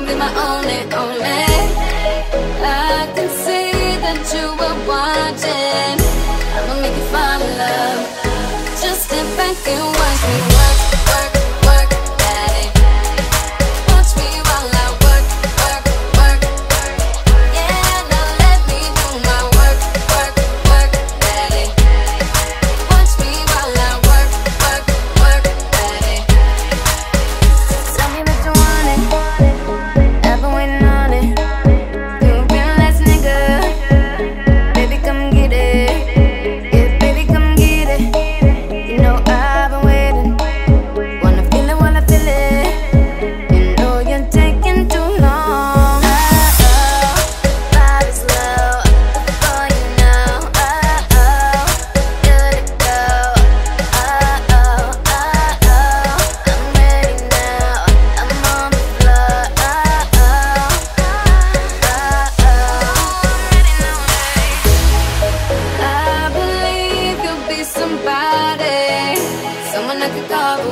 gonna be my only, only. I can see that you were watching. I'ma make you fall in love. Just step back and watch me.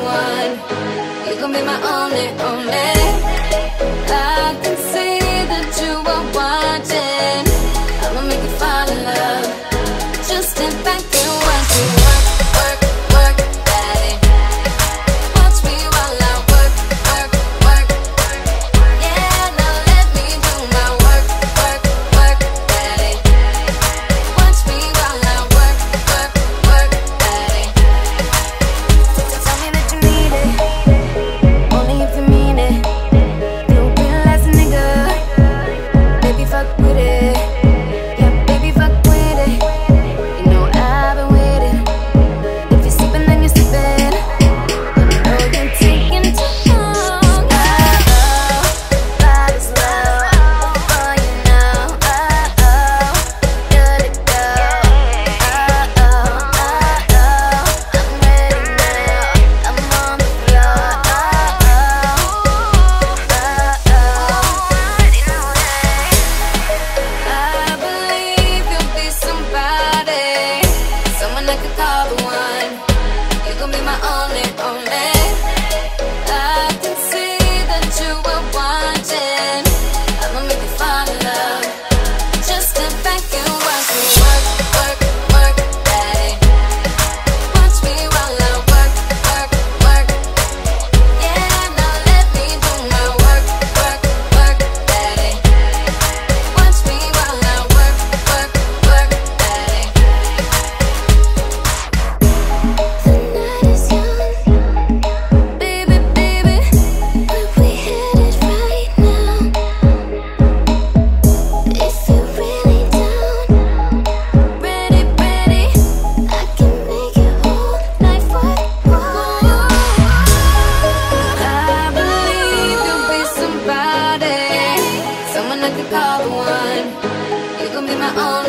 one. You can be my only, only. like a cowboy. on